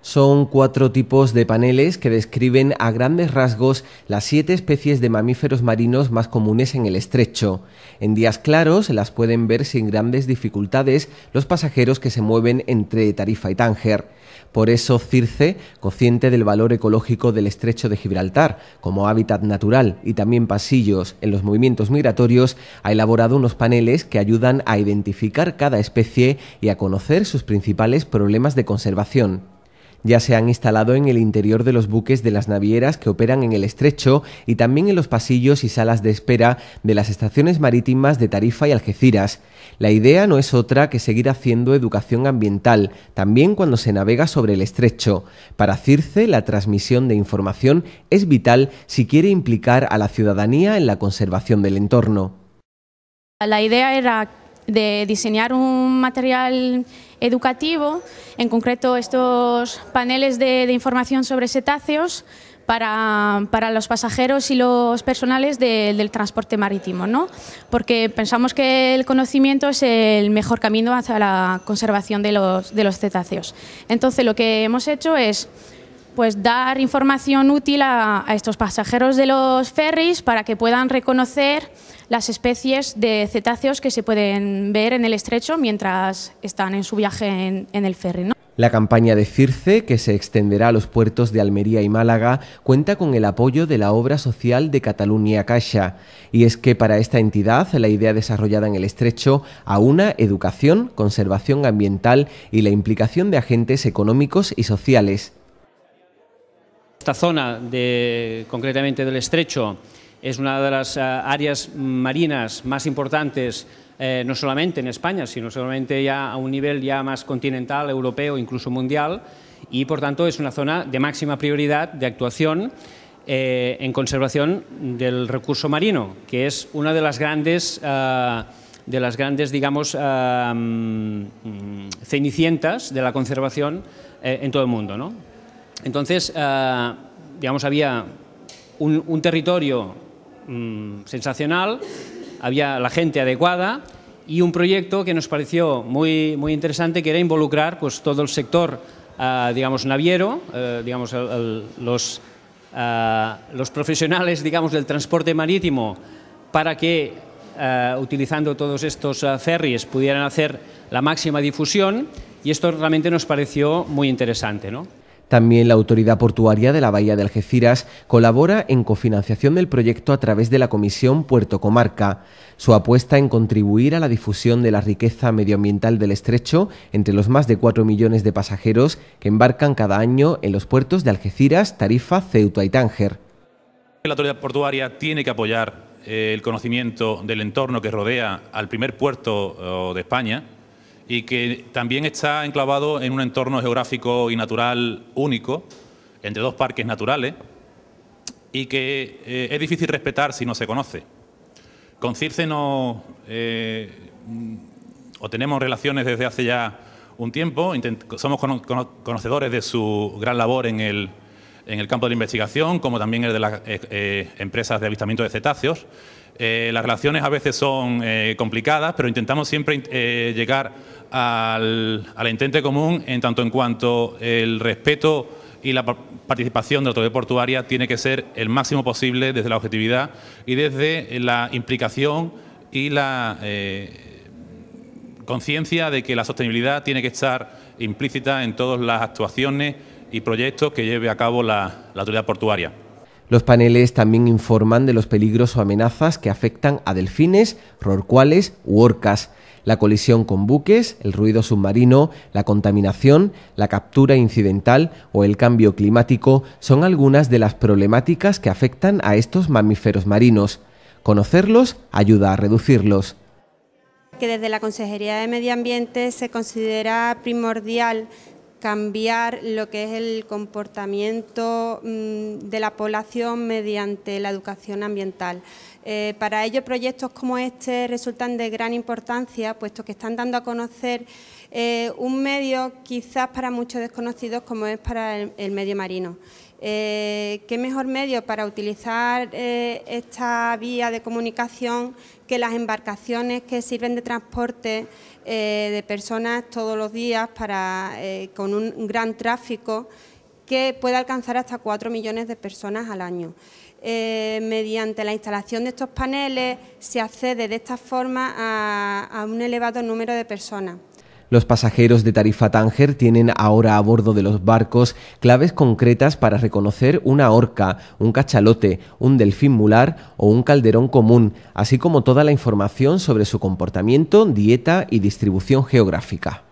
Son cuatro tipos de paneles que describen a grandes rasgos las siete especies de mamíferos marinos más comunes en el estrecho. En días claros las pueden ver sin grandes dificultades los pasajeros que se mueven entre Tarifa y Tánger. Por eso CIRCE, consciente del valor ecológico del estrecho de Gibraltar como hábitat natural y también pasillos en los movimientos migratorios, ha elaborado unos paneles que ayudan a identificar cada especie y a conocer sus principales problemas de conservación ya se han instalado en el interior de los buques de las navieras que operan en el estrecho y también en los pasillos y salas de espera de las estaciones marítimas de Tarifa y Algeciras. La idea no es otra que seguir haciendo educación ambiental, también cuando se navega sobre el estrecho. Para CIRCE, la transmisión de información es vital si quiere implicar a la ciudadanía en la conservación del entorno. La idea era de diseñar un material educativo, en concreto estos paneles de, información sobre cetáceos para, los pasajeros y los personales del transporte marítimo, ¿no? porque pensamos que el conocimiento es el mejor camino hacia la conservación de los, de los cetáceos. Entonces lo que hemos hecho es pues dar información útil a, estos pasajeros de los ferries para que puedan reconocer las especies de cetáceos que se pueden ver en el estrecho mientras están en su viaje en, el ferry. La campaña de CIRCE, que se extenderá a los puertos de Almería y Málaga, cuenta con el apoyo de la obra social de Cataluña Caixa. Y es que para esta entidad la idea desarrollada en el estrecho aúna educación, conservación ambiental y la implicación de agentes económicos y sociales. Esta zona, concretamente del estrecho, es una de las eh, áreas marinas más importantes eh, no solamente en España, sino solamente ya a un nivel ya más continental, europeo, incluso mundial, y por tanto es una zona de máxima prioridad de actuación eh, en conservación del recurso marino, que es una de las grandes, de las grandes digamos, mm, cenicientas de la conservación en todo el mundo. ¿no? Entonces, eh, digamos, había un, territorio mm, sensacional, había la gente adecuada y un proyecto que nos pareció muy, muy interesante, que era involucrar pues, todo el sector, eh, digamos, naviero, eh, digamos, los, profesionales, digamos, del transporte marítimo, para que, utilizando todos estos ferries, pudieran hacer la máxima difusión y esto realmente nos pareció muy interesante, ¿no? También la Autoridad Portuaria de la Bahía de Algeciras colabora en cofinanciación del proyecto a través de la Comisión Puerto Comarca. Su apuesta en contribuir a la difusión de la riqueza medioambiental del estrecho entre los más de 4 millones de pasajeros que embarcan cada año en los puertos de Algeciras, Tarifa, Ceuta y Tánger. La Autoridad Portuaria tiene que apoyar eh, el conocimiento del entorno que rodea al primer puerto oh, de España, y que también está enclavado en un entorno geográfico y natural único, entre dos parques naturales, y que eh, es difícil respetar si no se conoce. Con Circe no, eh, o tenemos relaciones desde hace ya un tiempo, somos conocedores de su gran labor en el, en el campo de la investigación, como también el de las eh, empresas de avistamiento de cetáceos. las relaciones a veces son complicadas, pero intentamos siempre llegar al, al intente común en tanto en cuanto el respeto y la participación de la autoridad portuaria tiene que ser el máximo posible desde la objetividad y desde la implicación y la eh, conciencia de que la sostenibilidad tiene que estar implícita en todas las actuaciones y proyectos que lleve a cabo la, la autoridad portuaria. Los paneles también informan de los peligros o amenazas que afectan a delfines, rorcuales u orcas la colisión con buques, el ruido submarino, la contaminación, la captura incidental o el cambio climático son algunas de las problemáticas que afectan a estos mamíferos marinos. Conocerlos ayuda a reducirlos. Que desde la Consejería de Medio Ambiente se considera primordial cambiar lo que es el comportamiento mm, de la población mediante la educación ambiental. Eh, para ello, proyectos como este resultan de gran importancia, puesto que están dando a conocer Eh, un medio quizás para muchos desconocidos como es para el, medio marino. Eh, ¿Qué mejor medio para utilizar eh, esta vía de comunicación que las embarcaciones que sirven de transporte de personas todos los días con un gran tráfico que puede alcanzar hasta 4 millones de personas al año? mediante la instalación de estos paneles se accede de esta forma a un elevado número de personas. Los pasajeros de Tarifa Tánger tienen ahora a bordo de los barcos claves concretas para reconocer una orca, un cachalote, un delfín mular o un calderón común, así como toda la información sobre su comportamiento, dieta y distribución geográfica.